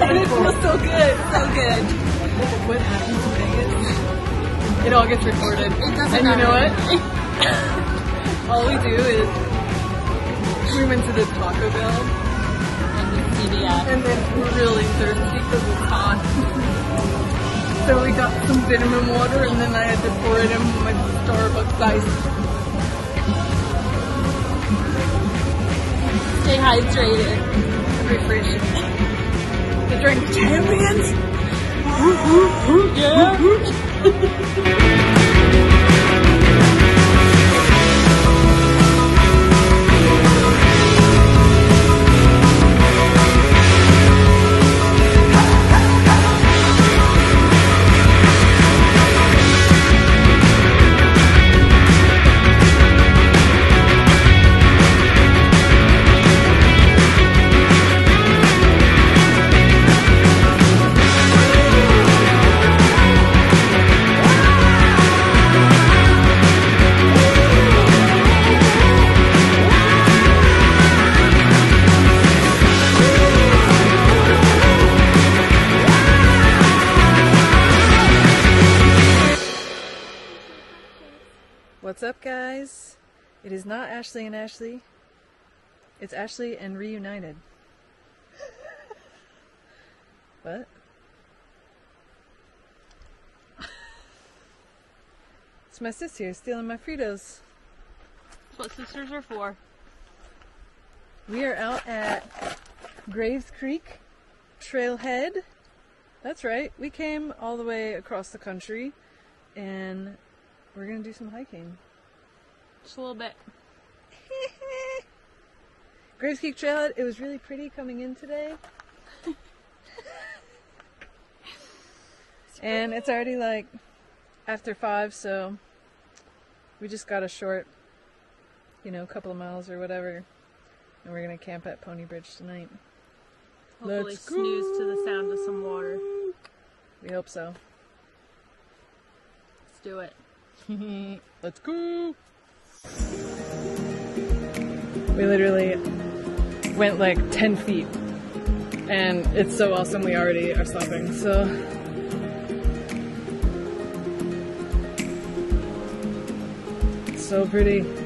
and it feels so good, so good. What happens in Vegas? It all gets recorded. It doesn't and you know what? all we do is we went to this Taco Bell And the CVS. and then we're really thirsty because it's hot. so we got some vitamin water and then I had to pour it in my Starbucks ice. Stay hydrated. Refreshing. The drink champions. Yeah. What's up, guys? It is not Ashley and Ashley. It's Ashley and Reunited. what? it's my sis here stealing my Fritos. That's what sisters are for. We are out at Graves Creek Trailhead. That's right. We came all the way across the country and we're going to do some hiking. Just a little bit. Graves Creek Trailhead, it was really pretty coming in today. and it's already like after five, so we just got a short, you know, couple of miles or whatever. And we're gonna camp at Pony Bridge tonight. Hopefully Let's snooze to the sound of some water. We hope so. Let's do it. Let's go! We literally went like 10 feet. And it's so awesome we already are stopping, so. So pretty.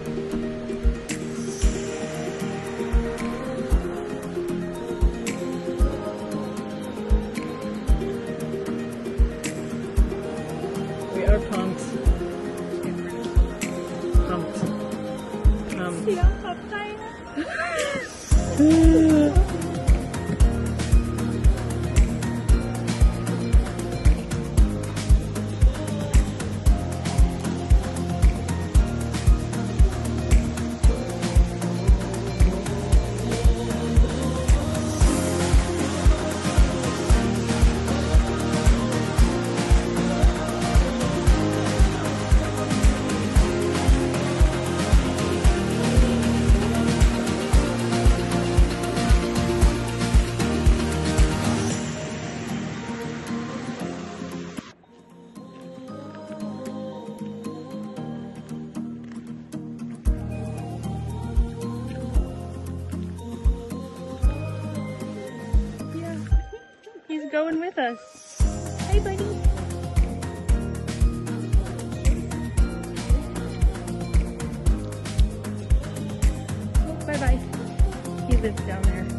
Hum. Going with us. Hey, buddy. Bye bye. He lives down there.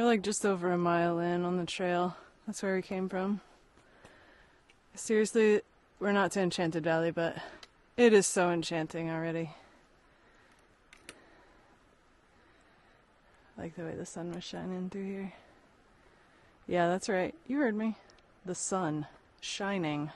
We're like just over a mile in on the trail. That's where we came from. Seriously, we're not to Enchanted Valley, but it is so enchanting already. I like the way the sun was shining through here. Yeah, that's right. You heard me. The sun shining.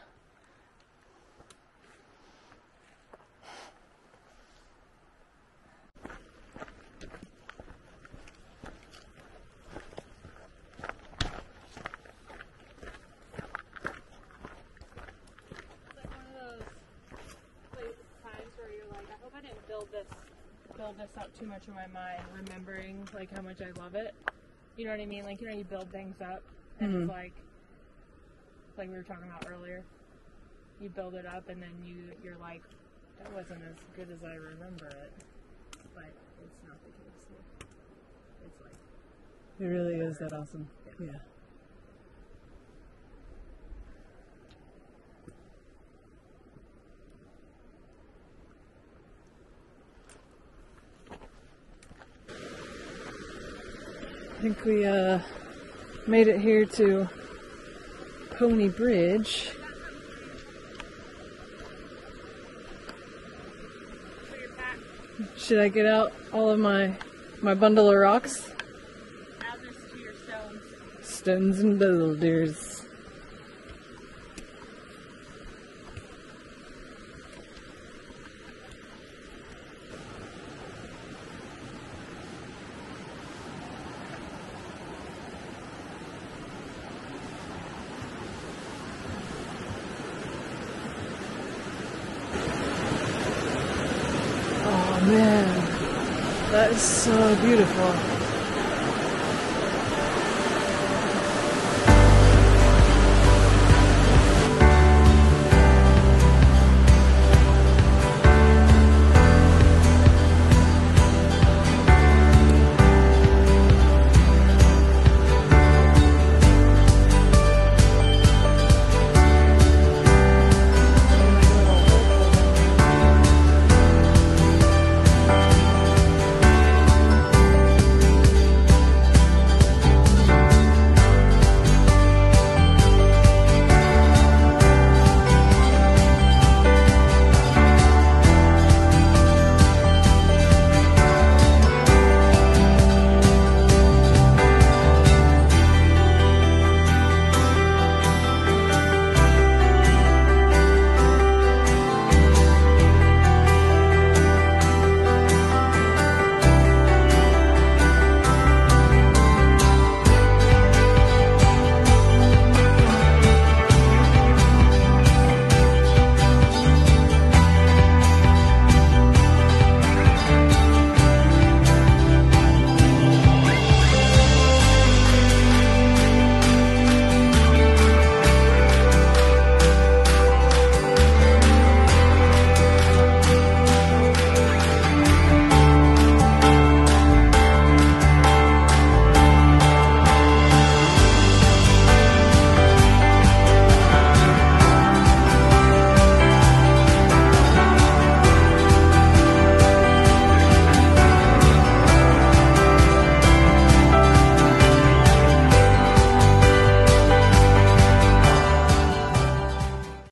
This build this up too much in my mind, remembering like how much I love it. You know what I mean? Like you know, you build things up, and Mhm. it's like, like we were talking about earlier. You build it up, and then you you're like, that wasn't as good as I remember it. But it's not the case. It's like It really is that awesome. Yeah. I think we uh, made it here to Pony Bridge. so your back Should I get out all of my my bundle of rocks? add this to your stones. Stones and boulders. Oh man, that is so beautiful.